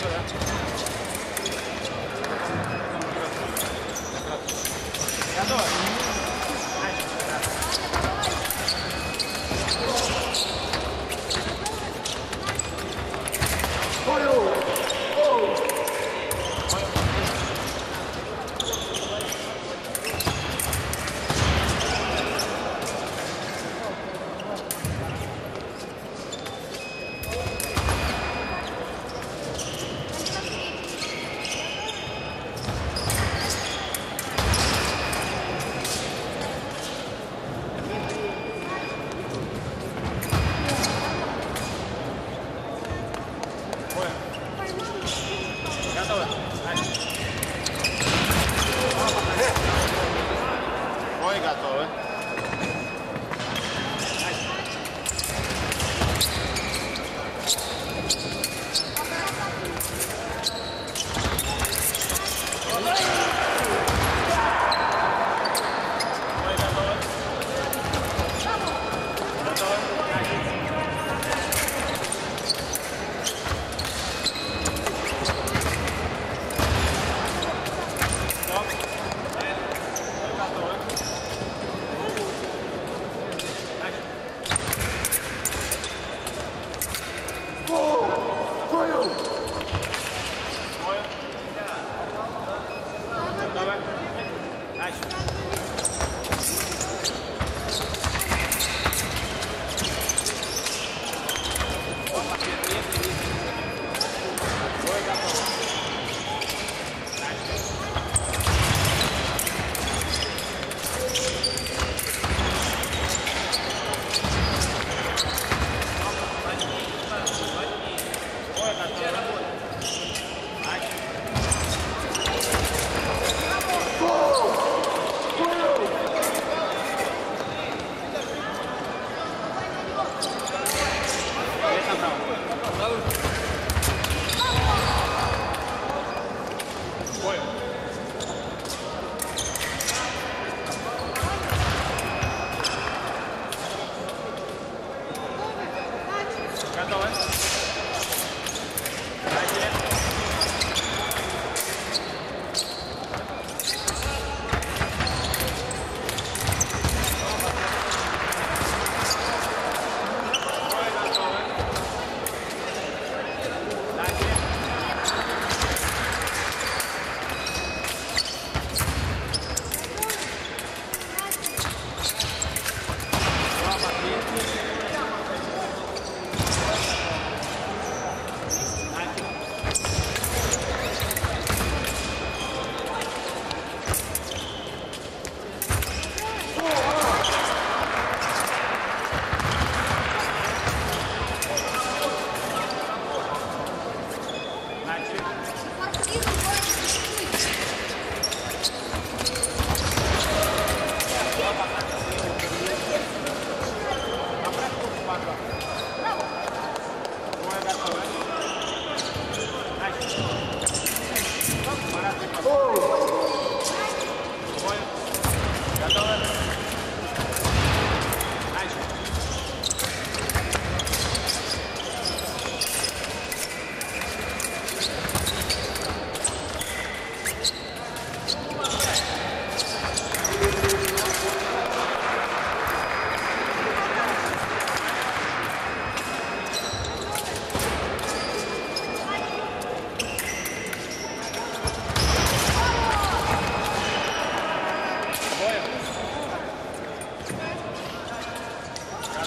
So that's Well.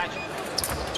Action.